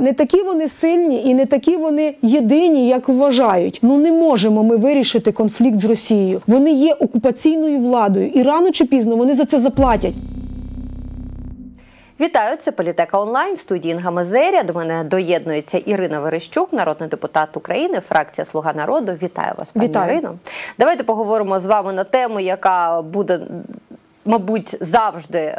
Не такі вони сильні і не такі вони єдині, як вважають. Ну не можемо ми вирішити конфлікт з Росією. Вони є окупаційною владою, і рано чи пізно вони за це заплатять. Вітаю, це політека онлайн в студії Інга Мазерія. До мене доєднується Ірина Верещук, народний депутат України, фракція Слуга народу. Вітаю вас, пані Вітаю. Ірино. Давайте поговоримо з вами на тему, яка буде. Мабуть, завжди е,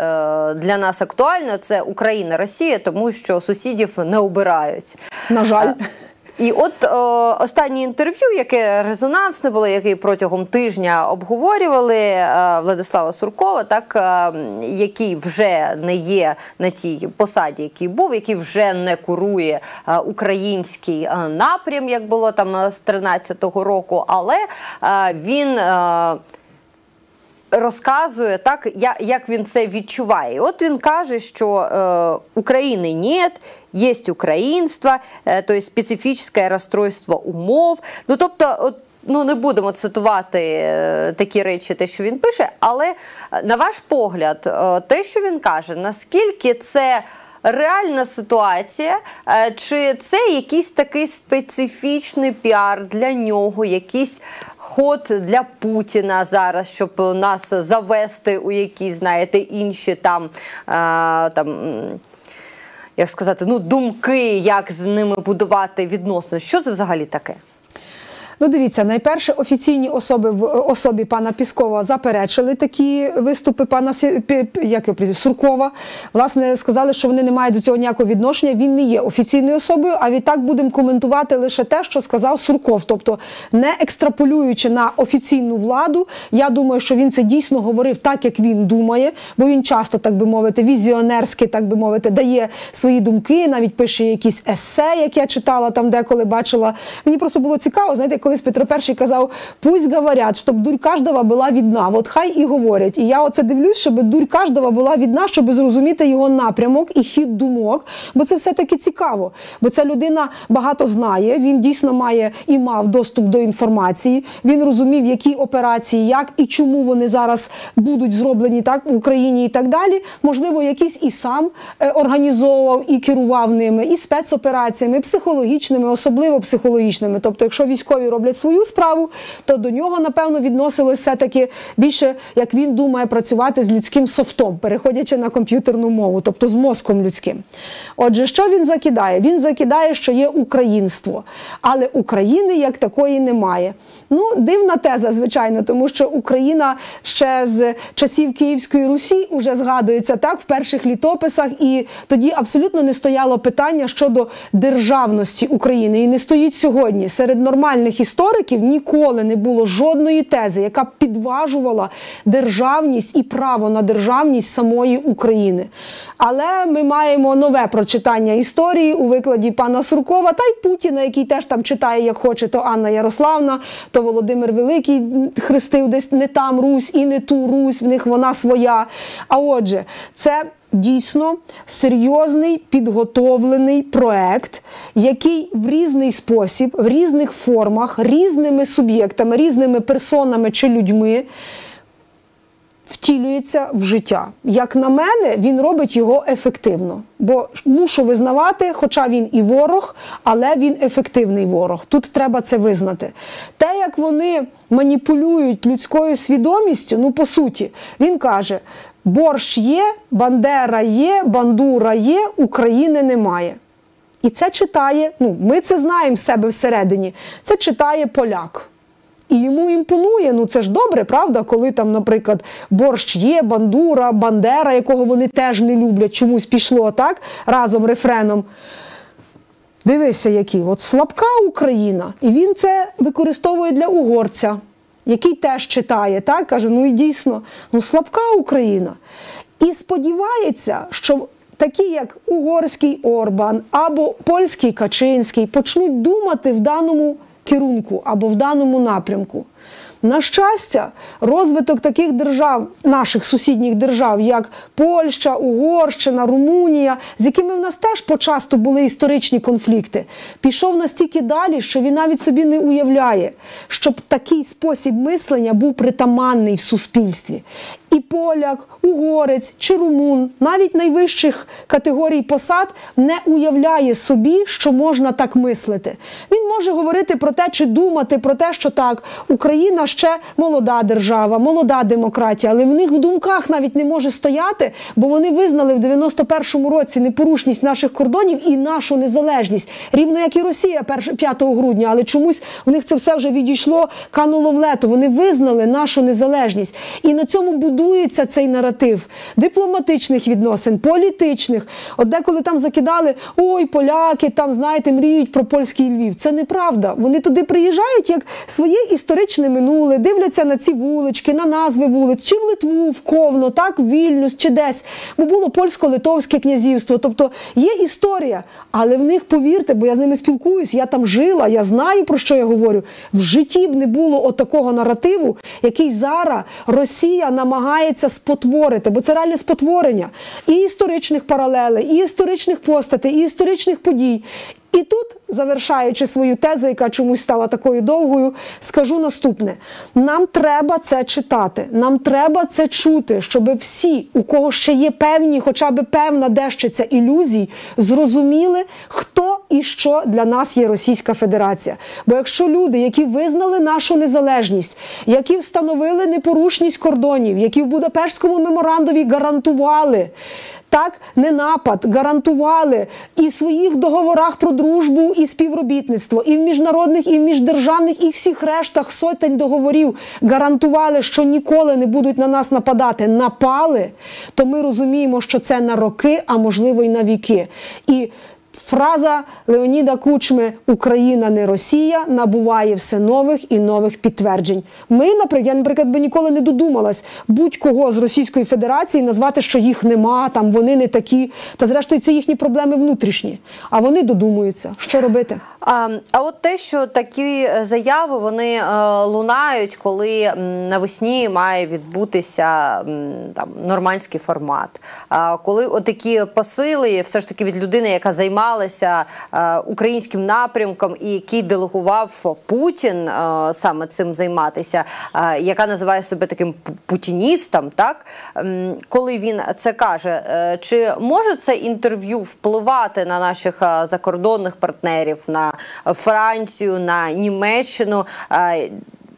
для нас актуальна це Україна, Росія, тому що сусідів не обирають. На жаль. Е, І от е, останнє інтерв'ю, яке резонансне було, яке протягом тижня обговорювали е, Владислава Суркова, так е, який вже не є на тій посаді, який був, який вже не курує е, український напрям, як було там з 13-го року, але він. Розказує так, як він це відчуває. От він каже, що е, Украины нет, є українство, е, то є специфічне расстройство умов. Ну тобто, от. Ну, не будемо цитувати е, такі речі, те, що він пише, але на ваш погляд, е, те, що він каже, наскільки це реальна ситуація, е, чи це якийсь такий специфічний піар для нього, якийсь ход для Путіна зараз, щоб нас завести у якісь, знаєте, інші там, е, там. Як сказати, ну думки, як з ними будувати відносини. Що це взагалі таке? Ну, дивіться, найперше офіційні особи в особі пана Піскова заперечили такі виступи пана як його? Суркова. Власне, сказали, що вони не мають до цього ніякого відношення. Він не є офіційною особою. А відтак будемо коментувати лише те, що сказав Сурков. Тобто, не екстраполюючи на офіційну владу, я думаю, що він це дійсно говорив так, як він думає, бо він часто, так би мовити, візіонерськи, так би мовити, дає свої думки, навіть пише якісь есе, як я читала там деколи бачила. Мені просто було цікаво, знаєте, колись Петро І казав, пусть говорять, щоб дурь кожного була відна. От хай і говорять. І я оце дивлюсь, щоб дурь кожного була відна, щоб зрозуміти його напрямок і хід думок, бо це все-таки цікаво. Бо ця людина багато знає, він дійсно має і мав доступ до інформації. Він розумів, які операції, як і чому вони зараз будуть зроблені так в Україні і так далі. Можливо, якісь і сам е, організовував і керував ними, і спецопераціями, і психологічними, особливо психологічними. Тобто, якщо військові роблять свою справу, то до нього напевно відносилось все таки більше, як він думає, працювати з людським софтом, переходячи на комп'ютерну мову, тобто з мозком людським. Отже, що він закидає? Він закидає, що є українство, але України як такої немає. Ну, дивна теза, звичайно, тому що Україна ще з часів Київської Русі вже згадується так в перших літописах, і тоді абсолютно не стояло питання щодо державності України. І не стоїть сьогодні. Серед нормальних істориків ніколи не було жодної тези, яка підважувала державність і право на державність самої України. Але ми маємо нове прочитання історії у викладі пана Суркова та й Путіна, який теж там читає, як хоче, то Анна Ярославна, то Володимир Великий хрестив десь не там Русь і не ту Русь, в них вона своя. А отже, це. Дійсно серйозний підготовлений проект, який в різний спосіб, в різних формах, різними суб'єктами, різними персонами чи людьми втілюється в життя. Як на мене, він робить його ефективно. Бо мушу визнавати, хоча він і ворог, але він ефективний ворог. Тут треба це визнати. Те, як вони маніпулюють людською свідомістю, ну по суті, він каже: борщ є, бандера є, бандура є, України немає. І це читає, ну ми це знаємо в себе всередині. Це читає поляк. І йому імпонує, ну це ж добре, правда, коли там, наприклад, борщ є, бандура, бандера, якого вони теж не люблять, чомусь пішло так разом рефреном. Дивися, який от слабка Україна, і він це використовує для угорця, який теж читає, так каже: ну і дійсно, ну слабка Україна. І сподівається, що такі, як угорський Орбан або польський Качинський, почнуть думати в даному керунку або в даному напрямку. На щастя, розвиток таких держав, наших сусідніх держав, як Польща, Угорщина, Румунія, з якими в нас теж почасто були історичні конфлікти, пішов настільки далі, що він навіть собі не уявляє, щоб такий спосіб мислення був притаманний в суспільстві. І поляк, угорець чи румун, навіть найвищих категорій посад, не уявляє собі, що можна так мислити. Він може говорити про те, чи думати про те, що так, Україна ще молода держава, молода демократія, але в них в думках навіть не може стояти, бо вони визнали в 91-му році непорушність наших кордонів і нашу незалежність, рівно як і Росія 5 грудня, але чомусь в них це все вже відійшло, кануло в лето. Вони визнали нашу незалежність. І на цьому будується цей наратив дипломатичних відносин, політичних. От деколи там закидали ой, поляки там, знаєте, мріють про польський Львів. Це неправда. Вони туди приїжджають як своє історичне минуле, дивляться на ці вулички, на назви вулиць, чи в Литву, в Ковно, так, в Вільнюс, чи десь. Бо було польсько-литовське князівство. Тобто є історія, але в них, повірте, бо я з ними спілкуюсь, я там жила, я знаю про що я говорю. В житті б не було отакого наративу, який зараз Росія намагається спотворити, бо це реальне спотворення. І історичних паралелей, і історичних постатей, і історичних подій. І тут, завершаючи свою тезу, яка чомусь стала такою довгою, скажу наступне: нам треба це читати, нам треба це чути, щоб всі, у кого ще є певні, хоча б певна дещиця ілюзій, зрозуміли, хто і що для нас є Російська Федерація. Бо якщо люди, які визнали нашу незалежність, які встановили непорушність кордонів, які в Будапештському меморандумі гарантували так не напад, гарантували і в своїх договорах про дружбу і співробітництво, і в міжнародних, і в міждержавних, і всіх рештах сотень договорів гарантували, що ніколи не будуть на нас нападати. Напали, то ми розуміємо, що це на роки, а можливо й на віки. І Фраза Леоніда Кучми Україна не Росія набуває все нових і нових підтверджень. Ми, наприклад, я, наприклад, би ніколи не додумалась будь-кого з Російської Федерації назвати, що їх нема, там вони не такі. Та зрештою це їхні проблеми внутрішні. А вони додумуються, що робити. А а от те, що такі заяви вони е, лунають, коли навесні має відбутися там нормандський формат. А коли отакі посили, все ж таки від людини, яка займалася е, українським напрямком і який делегував Путін е, саме цим займатися, е, яка називає себе таким путіністом, так коли він це каже, чи може це інтерв'ю впливати на наших закордонних партнерів? на Францію, на Німеччину.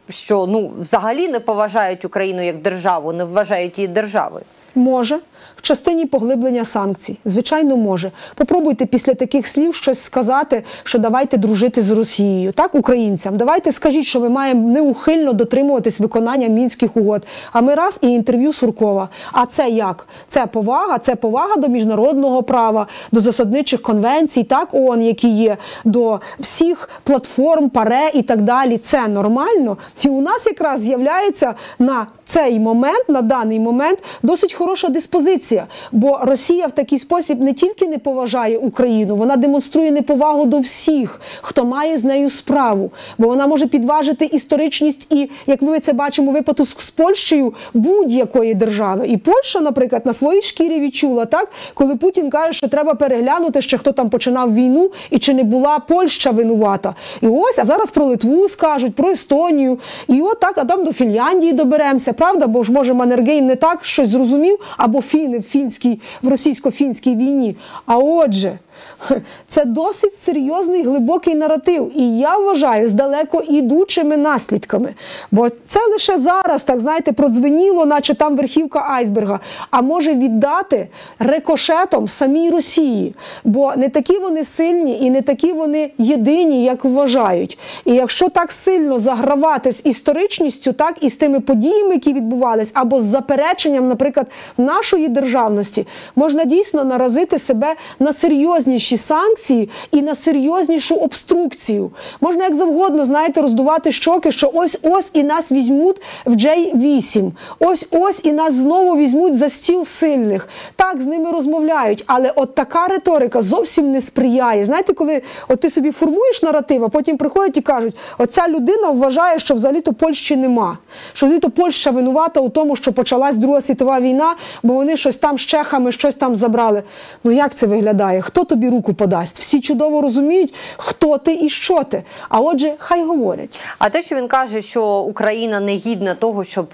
Що ну взагалі не поважають Україну як державу, не вважають її державою? Може. В частині поглиблення санкцій, звичайно, може. Попробуйте після таких слів щось сказати, що давайте дружити з Росією, так, українцям. Давайте скажіть, що ми маємо неухильно дотримуватись виконання мінських угод. А ми раз і інтерв'ю Суркова. А це як? Це повага, це повага до міжнародного права, до засадничих конвенцій, так ООН, які є, до всіх платформ, паре і так далі. Це нормально. І у нас якраз з'являється на цей момент, на даний момент, досить хороша диспозиція. Бо Росія в такий спосіб не тільки не поважає Україну, вона демонструє неповагу до всіх, хто має з нею справу. Бо вона може підважити історичність і, як ми це бачимо, випадку з Польщею будь-якої держави. І Польща, наприклад, на своїй шкірі відчула так, коли Путін каже, що треба переглянути, ще хто там починав війну і чи не була Польща винувата. І ось а зараз про Литву скажуть, про Естонію. І от так, а там до Фінляндії доберемося правда? Бо ж може Маннергейм не так щось зрозумів, або фіни в фінській в російсько-фінській війні. А отже. Це досить серйозний глибокий наратив, і я вважаю з далеко ідучими наслідками. Бо це лише зараз, так знаєте, продзвеніло, наче там верхівка айсберга, а може віддати рикошетом самій Росії. Бо не такі вони сильні і не такі вони єдині, як вважають. І якщо так сильно загравати з історичністю, так і з тими подіями, які відбувались, або з запереченням, наприклад, нашої державності, можна дійсно наразити себе на серйозні серйозніші санкції і на серйознішу обструкцію. Можна як завгодно, знаєте, роздувати щоки, що ось ось і нас візьмуть в J8, ось ось і нас знову візьмуть за стіл сильних. Так, з ними розмовляють, але от така риторика зовсім не сприяє. Знаєте, коли от ти собі формуєш наратив, а потім приходять і кажуть, оця людина вважає, що взагалі-то Польщі нема. Що взагалі-то Польща винувата у тому, що почалась Друга світова війна, бо вони щось там з чехами, щось там забрали. Ну як це виглядає? Хто тобі? Тобі руку подасть. Всі чудово розуміють, хто ти і що ти. А отже, хай говорять. А те, що він каже, що Україна не гідна того, щоб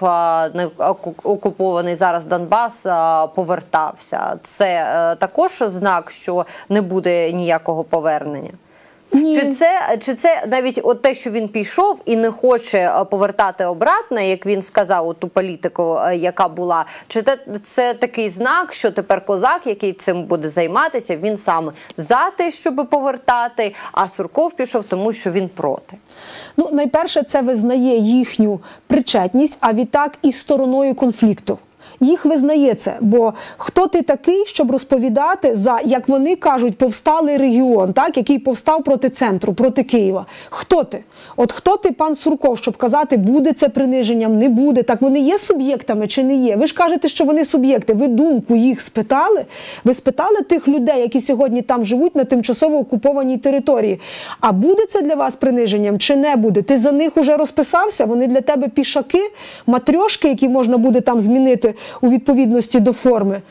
не оку- окупований зараз Донбас повертався, це е, також знак, що не буде ніякого повернення. Ні. Чи це, чи це навіть от те, що він пішов і не хоче е, повертати обратно, як він сказав, ту політику, е, яка була, чи це, це такий знак, що тепер козак, який цим буде займатися, він саме за те, щоб повертати, а Сурков пішов, тому що він проти. Ну, найперше, це визнає їхню причетність, а відтак і стороною конфлікту. Їх визнає це, бо хто ти такий, щоб розповідати за, як вони кажуть, повсталий регіон, так, який повстав проти центру, проти Києва. Хто ти? От хто ти, пан Сурков, щоб казати, буде це приниженням, не буде. Так вони є суб'єктами чи не є? Ви ж кажете, що вони суб'єкти. Ви думку їх спитали? Ви спитали тих людей, які сьогодні там живуть на тимчасово окупованій території. А буде це для вас приниженням чи не буде? Ти за них уже розписався? Вони для тебе пішаки, матрьошки, які можна буде там змінити у відповідності до форми.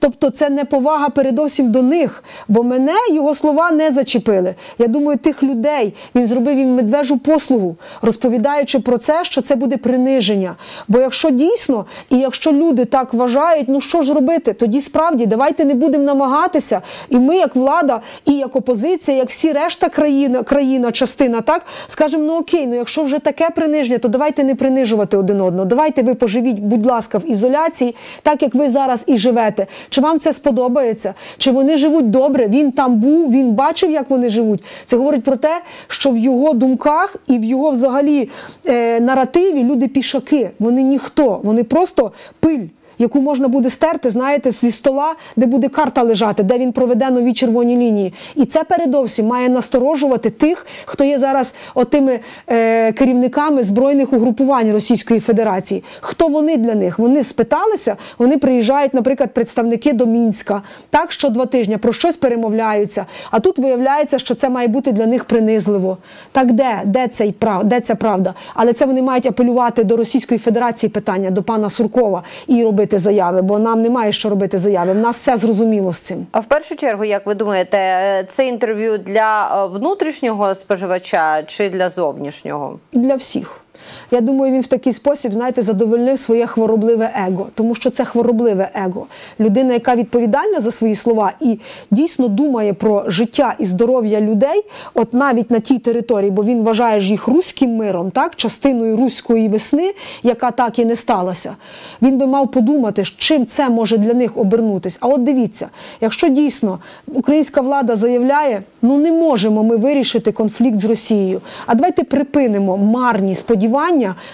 Тобто це не повага передовсім до них, бо мене його слова не зачепили. Я думаю, тих людей він зробив їм медвежу послугу, розповідаючи про це, що це буде приниження. Бо якщо дійсно, і якщо люди так вважають, ну що ж робити? Тоді справді давайте не будемо намагатися. І ми, як влада, і як опозиція, як всі решта країна, країна, частина, так скажемо, ну окей, ну якщо вже таке приниження, то давайте не принижувати один одного. Давайте ви поживіть, будь ласка, в ізоляції, так як ви зараз і живете. Чи вам це сподобається? Чи вони живуть добре? Він там був, він бачив, як вони живуть. Це говорить про те, що в його думках і в його взагалі е, наративі люди пішаки. Вони ніхто, вони просто пиль. Яку можна буде стерти, знаєте, зі стола, де буде карта лежати, де він проведе нові червоні лінії. І це передовсім має насторожувати тих, хто є зараз отими е, керівниками збройних угрупувань Російської Федерації. Хто вони для них? Вони спиталися, вони приїжджають, наприклад, представники до Мінська, так що два тижні про щось перемовляються. А тут виявляється, що це має бути для них принизливо. Так де? Де, цей прав... де ця правда? Але це вони мають апелювати до Російської Федерації питання, до пана Суркова і робити заяви, бо нам немає що робити заяви. В нас все зрозуміло з цим. А в першу чергу, як ви думаєте, це інтерв'ю для е, внутрішнього споживача чи для зовнішнього? Для всіх. Я думаю, він в такий спосіб, знаєте, задовольнив своє хворобливе его, тому що це хворобливе его. Людина, яка відповідальна за свої слова і дійсно думає про життя і здоров'я людей, от навіть на тій території, бо він вважає ж їх руським миром, так, частиною руської весни, яка так і не сталася. Він би мав подумати, чим це може для них обернутись. А от дивіться, якщо дійсно українська влада заявляє, ну не можемо ми вирішити конфлікт з Росією, а давайте припинимо марні сподівання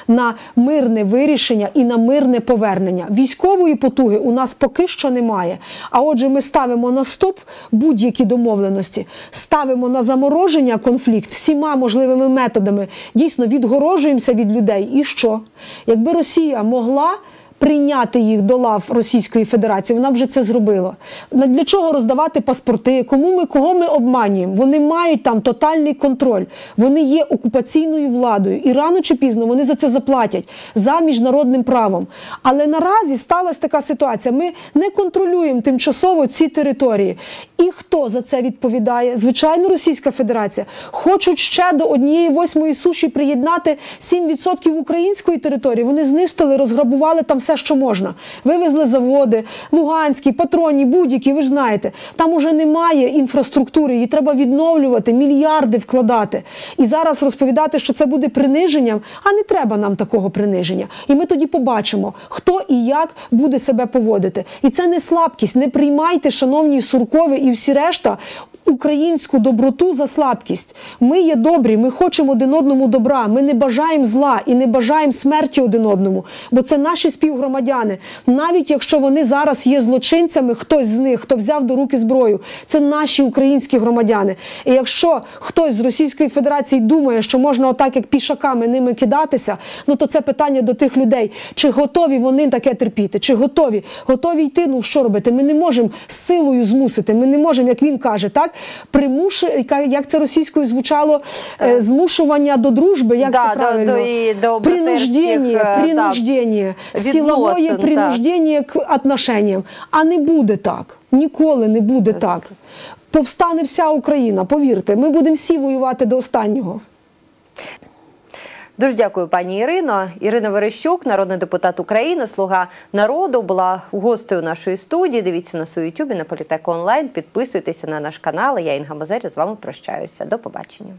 на мирне вирішення і на мирне повернення. Військової потуги у нас поки що немає. А отже, ми ставимо на стоп будь-які домовленості, ставимо на замороження конфлікт всіма можливими методами. Дійсно відгорожуємося від людей. І що? Якби Росія могла прийняти їх до лав Російської Федерації. Вона вже це зробила. Для чого роздавати паспорти? Кому ми кого ми обманюємо? Вони мають там тотальний контроль. Вони є окупаційною владою, і рано чи пізно вони за це заплатять за міжнародним правом. Але наразі сталася така ситуація. Ми не контролюємо тимчасово ці території. І хто за це відповідає? Звичайно, Російська Федерація. Хочуть ще до однієї восьмої суші приєднати 7% української території. Вони знистили, розграбували там все, що можна. Вивезли заводи, Луганські, патронні, будь-які, ви ж знаєте. Там уже немає інфраструктури, її треба відновлювати, мільярди вкладати. І зараз розповідати, що це буде приниженням, а не треба нам такого приниження. І ми тоді побачимо, хто і як буде себе поводити. І це не слабкість. Не приймайте, шановні Суркові і всі решта, українську доброту за слабкість. Ми є добрі, ми хочемо один одному добра. Ми не бажаємо зла і не бажаємо смерті один одному, бо це наші співгромадяни. Навіть якщо вони зараз є злочинцями, хтось з них, хто взяв до руки зброю, це наші українські громадяни. І якщо хтось з Російської Федерації думає, що можна отак, як пішаками ними кидатися, ну то це питання до тих людей, чи готові вони таке терпіти, чи готові, готові йти. Ну що робити? Ми не можемо силою змусити. Ми не можемо, як він каже, так примуш... як це російською звучало, е, змушування до дружби. Як Да, це до- правильно? до до братерських, е, принуждение, да, силовое принуждение к отношениям. А не буде так. Ніколи не буде так. повстане вся Україна. Повірте, ми будемо всі воювати до останнього. Дуже дякую, пані Ірино. Ірина Верещук, народний депутат України, слуга народу, була гостею нашої студії. Дивіться нас у Ютубі на Політеку онлайн. Підписуйтеся на наш канал. Я Інга Мазеря з вами прощаюся. До побачення.